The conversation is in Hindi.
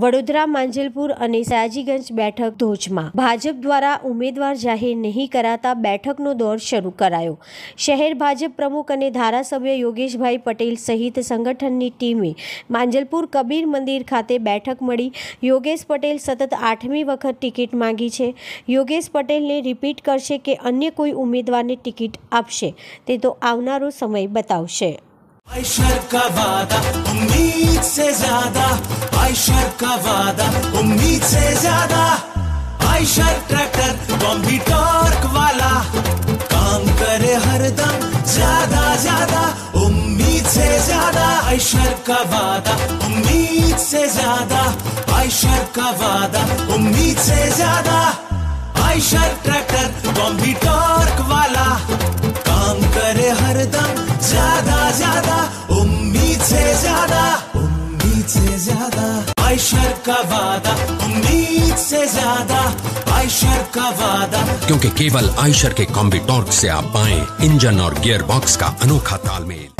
વડોદરા, માંજલપુર અને સાજીગંજ બેઠક ધોજમાં. ભાજપ દ્વારા ઉમેદવાર જાહેર નહીં કરાતા બેઠકનો દોર શરૂ કરાયો. શહેર ભાજપ પ્રમુખ અને ધારાસભ્ય યોગેશભાઈ પટેલ સહિત સંગઠનની ટીમે માંજલપુર કબીર મંદિર ખાતે બેઠક મળી. યોગેશ પટેલ સતત આઠમી વખત ટિકિટ માંગી છે. યોગેશ પટેલને રિપીટ કરશે કે અન્ય કોઈ ઉમેદવારને ટિકિટ આપશે. તે તો આવનારો સમય બતાવશે. आयशर का वादा, उम्मीद से ज़्यादा। आयशर का वादा, उम्मीद से ज़्यादा। आयशर ट्रैक्टर, बॉम्बी टॉर्क वाला। काम करे हर दम, ज़्यादा ज़्यादा। उम्मीद से ज़्यादा आयशर का वादा, उम्मीद से ज़्यादा। आयशर का वादा, उम्मीद से ज़्यादा। आयशर ट्रैक्टर, बॉम्बी टॉर्क वाला। काम करे हर दम ज़्यादा ज़्यादा। आयशर का वादा, उम्मीद से ज़्यादा आयशर का वादा। क्योंकि केवल आयशर के कॉम्बी टॉर्क से आप पाएँ इंजन और गियर बॉक्स का अनोखा तालमेल।